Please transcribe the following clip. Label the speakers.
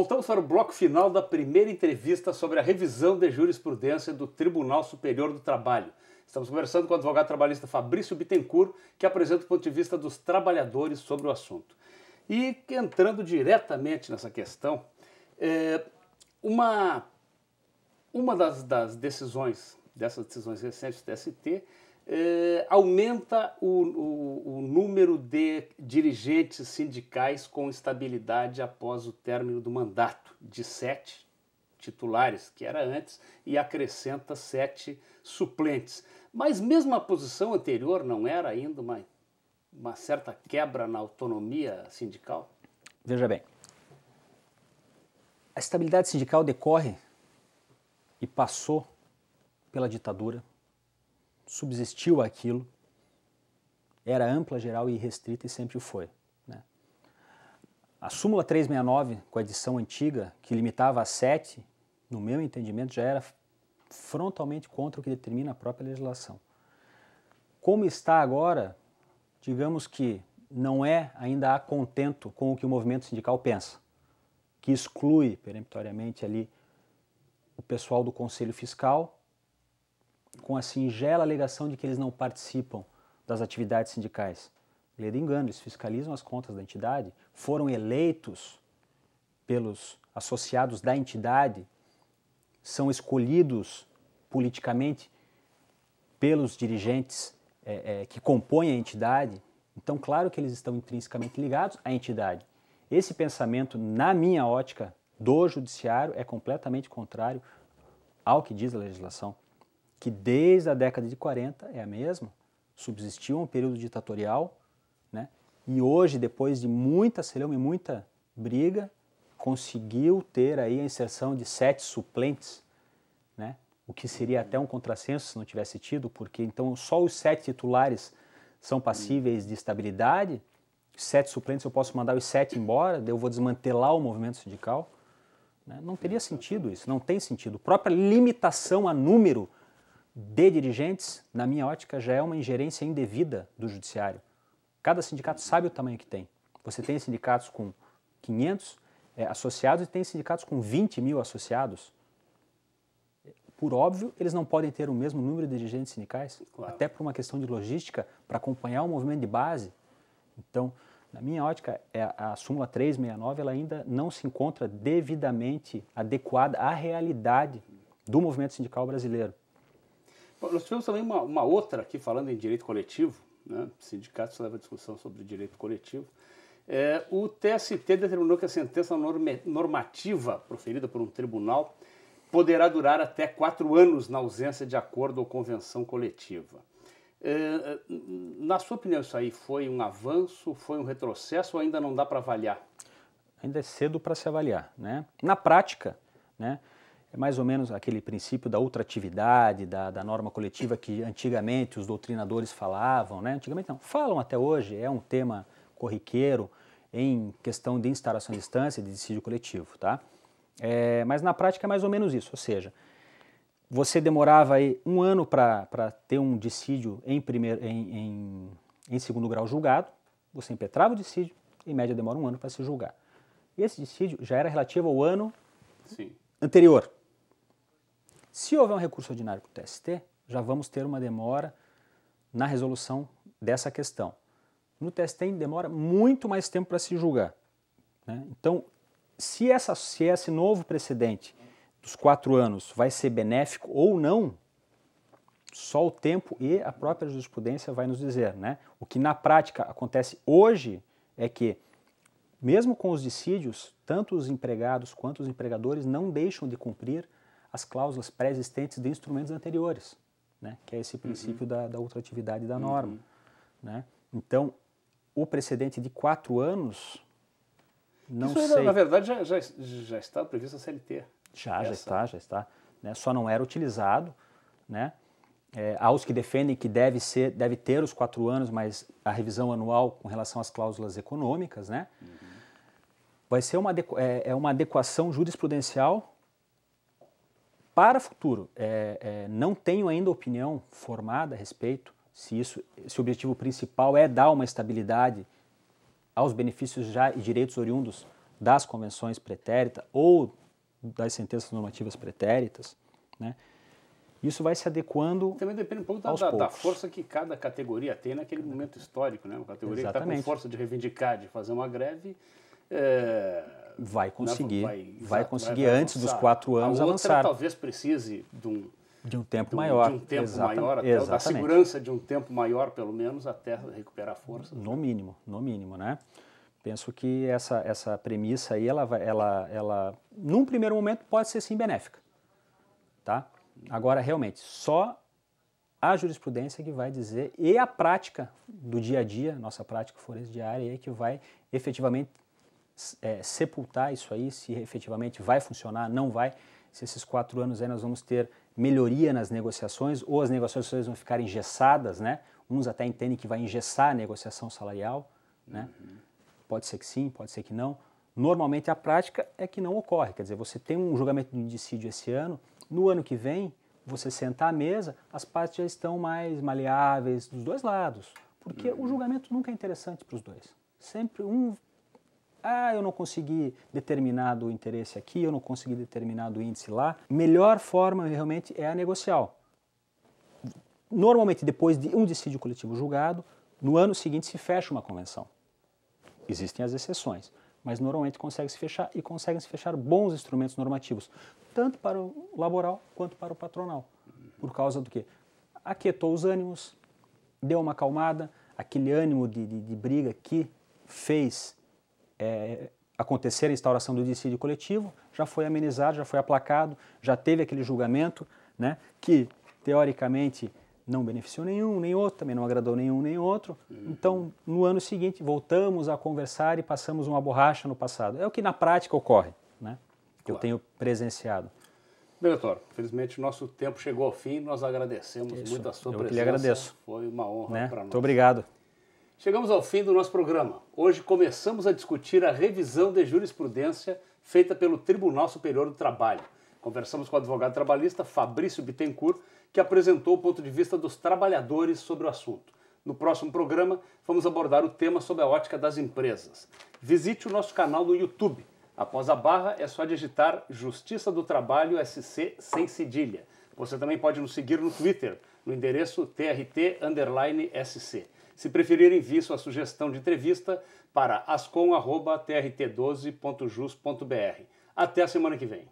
Speaker 1: Voltamos para o bloco final da primeira entrevista sobre a revisão de jurisprudência do Tribunal Superior do Trabalho. Estamos conversando com o advogado trabalhista Fabrício Bittencourt, que apresenta o ponto de vista dos trabalhadores sobre o assunto. E entrando diretamente nessa questão, é, uma, uma das, das decisões, dessas decisões recentes do TST, é, aumenta o, o, o, número de dirigentes sindicais com estabilidade após o término do mandato, de sete titulares, que era antes, e acrescenta sete suplentes. Mas mesmo a posição anterior não era ainda uma, uma certa quebra na autonomia sindical?
Speaker 2: Veja bem, a estabilidade sindical decorre e passou pela ditadura, subsistiu aquilo, era ampla, geral e restrita e sempre foi. Né? A súmula 369, com a edição antiga, que limitava a sete, no meu entendimento, já era frontalmente contra o que determina a própria legislação. Como está agora, digamos que não é ainda a contento com o que o movimento sindical pensa, que exclui peremptoriamente ali o pessoal do Conselho Fiscal, com a singela alegação de que eles não participam das atividades sindicais. Lê engano, eles fiscalizam as contas da entidade, foram eleitos pelos associados da entidade são escolhidos politicamente pelos dirigentes é, é, que compõem a entidade, então, claro que eles estão intrinsecamente ligados à entidade. Esse pensamento, na minha ótica, do judiciário é completamente contrário ao que diz a legislação, que desde a década de 40 é a mesma, subsistiu um período ditatorial, né? e hoje, depois de muita celeuma e muita briga, conseguiu ter aí a inserção de sete suplentes, né? o que seria até um contrassenso se não tivesse tido, porque então só os sete titulares são passíveis de estabilidade, sete suplentes eu posso mandar os sete embora, eu vou desmantelar o movimento sindical. Né? Não teria sentido isso, não tem sentido. A própria limitação a número de dirigentes, na minha ótica, já é uma ingerência indevida do judiciário. Cada sindicato sabe o tamanho que tem. Você tem sindicatos com 500, é, associados e tem sindicatos com 20 mil associados. Por óbvio, eles não podem ter o mesmo número de dirigentes sindicais, claro. até por uma questão de logística, para acompanhar o movimento de base. Então, na minha ótica, é a, a súmula 369 ela ainda não se encontra devidamente adequada à realidade do movimento sindical brasileiro.
Speaker 1: Nós tivemos também uma, uma, outra aqui falando em direito coletivo, né? sindicatos leva discussão sobre direito coletivo, é, o TST determinou que a sentença normativa proferida por um tribunal poderá durar até quatro anos na ausência de acordo ou convenção coletiva. É, na sua opinião, isso aí foi um avanço, foi um retrocesso ou ainda não dá para avaliar?
Speaker 2: Ainda é cedo para se avaliar. Né? Na prática, né, é mais ou menos aquele princípio da ultratividade, da, da norma coletiva que antigamente os doutrinadores falavam. Né? Antigamente não, falam até hoje, é um tema corriqueiro, em questão de instalação de instância de dissídio coletivo, tá? É, mas na prática é mais ou menos isso, ou seja, você demorava aí um ano para ter um dissídio em, primeiro, em, em, em, segundo grau julgado, você impetrava o dissídio, em média demora um ano para se julgar. E esse dissídio já era relativo ao ano Sim. anterior. Se houver um recurso ordinário para o TST, já vamos ter uma demora na resolução dessa questão. No TST demora muito mais tempo para se julgar. Né? Então, se, essa, se esse novo precedente dos quatro anos vai ser benéfico ou não, só o tempo e a própria jurisprudência vai nos dizer. Né? O que na prática acontece hoje é que, mesmo com os dissídios, tanto os empregados quanto os empregadores não deixam de cumprir as cláusulas pré-existentes de instrumentos anteriores, né? que é esse princípio uhum. da, da ultratividade da norma. Uhum. Né? Então, o precedente de quatro anos, não Isso, sei.
Speaker 1: Na verdade, já, já, já está previsto a CLT.
Speaker 2: Já, Essa. já está, já está. Né? Só não era utilizado, né? É, há os que defendem que deve, ser, deve ter os quatro anos, mas a revisão anual com relação às cláusulas econômicas, né? Uhum. Vai ser uma, é, é, uma adequação jurisprudencial para o futuro. É, é, não tenho ainda opinião formada a respeito se isso, se o objetivo principal é dar uma estabilidade aos benefícios já e direitos oriundos das convenções pretéritas ou das sentenças normativas pretéritas, né? Isso vai se adequando.
Speaker 1: Também depende um pouco da, da, da, força que cada categoria tem naquele momento histórico, né? Uma categoria Exatamente. que está com força de reivindicar, de fazer uma greve. É...
Speaker 2: Vai conseguir, vai, vai conseguir vai, antes dos quatro anos
Speaker 1: a outra,
Speaker 2: avançar.
Speaker 1: talvez precise de um
Speaker 2: de um tempo de um, maior.
Speaker 1: De um tempo Exatamente. maior, até, da segurança de um tempo maior, pelo menos, até recuperar força.
Speaker 2: No mínimo, no mínimo, né? Penso que essa, essa premissa aí, ela, ela, ela, num primeiro momento, pode ser sim benéfica, tá? Agora, realmente, só a jurisprudência que vai dizer e a prática do dia a dia, nossa prática forense diária, é que vai efetivamente é, sepultar isso aí, se efetivamente vai funcionar, não vai, se esses quatro anos aí nós vamos ter melhoria nas negociações ou as negociações vão ficar engessadas, né? Uns até entendem que vai engessar a negociação salarial, né? Uhum. Pode ser que sim, pode ser que não. Normalmente a prática é que não ocorre, quer dizer, você tem um julgamento de indicídio esse ano, no ano que vem, você senta à mesa, as partes já estão mais maleáveis dos dois lados, porque uhum. o julgamento nunca é interessante para os dois. Sempre um ah, eu não consegui determinado interesse aqui, eu não consegui determinado índice lá. Melhor forma realmente é a negocial. Normalmente, depois de um dissídio coletivo julgado, no ano seguinte se fecha uma convenção. Existem as exceções, mas normalmente consegue se fechar e conseguem se fechar bons instrumentos normativos, tanto para o laboral quanto para o patronal. Por causa do que? Aquietou os ânimos, deu uma acalmada, aquele ânimo de, de, de briga que fez é, acontecer a instauração do dissídio coletivo, já foi amenizado, já foi aplacado, já teve aquele julgamento, né, que teoricamente não beneficiou nenhum, nem outro, também não agradou nenhum, nem outro. Então, no ano seguinte, voltamos a conversar e passamos uma borracha no passado. É o que na prática ocorre, né, que claro. eu tenho presenciado.
Speaker 1: Bem, doutor, felizmente o nosso tempo chegou ao fim, nós agradecemos Isso, muito a sua
Speaker 2: eu
Speaker 1: presença.
Speaker 2: Eu que lhe agradeço.
Speaker 1: Foi uma honra né? para nós.
Speaker 2: Muito obrigado.
Speaker 1: Chegamos ao fim do nosso programa. Hoje começamos a discutir a revisão de jurisprudência feita pelo Tribunal Superior do Trabalho. Conversamos com o advogado trabalhista Fabrício Bittencourt, que apresentou o ponto de vista dos trabalhadores sobre o assunto. No próximo programa, vamos abordar o tema sob a ótica das empresas. Visite o nosso canal no YouTube. Após a barra, é só digitar Justiça do Trabalho SC sem cedilha. Você também pode nos seguir no Twitter, no endereço TRT_SC. Se preferirem, envie sua sugestão de entrevista para ascom.trt12.jus.br. Até a semana que vem.